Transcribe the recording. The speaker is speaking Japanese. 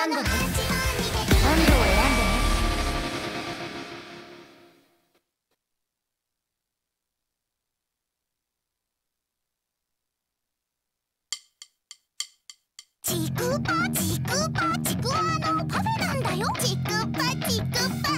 選んだを選んねチクパチクパチクワのパフェなんだよチクパチクパ